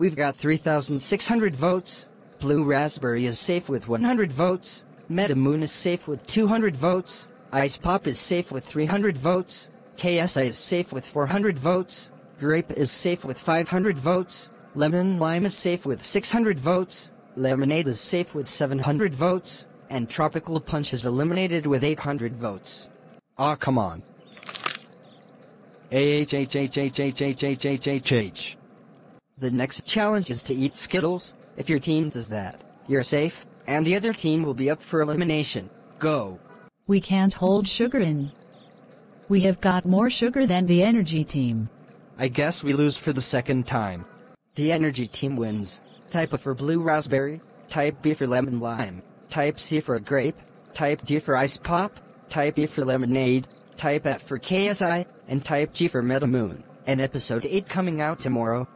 We've got 3,600 votes. Blue Raspberry is safe with 100 votes. Metamoon is safe with 200 votes. Ice Pop is safe with 300 votes. KSI is safe with 400 votes. Grape is safe with 500 votes. Lemon Lime is safe with 600 votes. Lemonade is safe with 700 votes. And Tropical Punch is eliminated with 800 votes. Ah, come on. AHHHHHHHHH. The next challenge is to eat Skittles. If your team does that, you're safe, and the other team will be up for elimination. Go! We can't hold sugar in. We have got more sugar than the energy team. I guess we lose for the second time. The energy team wins. Type A for blue raspberry, type B for lemon lime, type C for grape, type D for ice pop, type E for lemonade, type F for KSI, and type G for metamoon. And episode 8 coming out tomorrow.